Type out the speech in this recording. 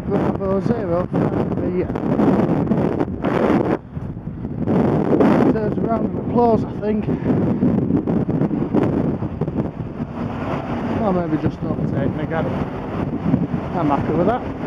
500 the deserves a round of applause I think. Or maybe just overtake me again I'm happy with that.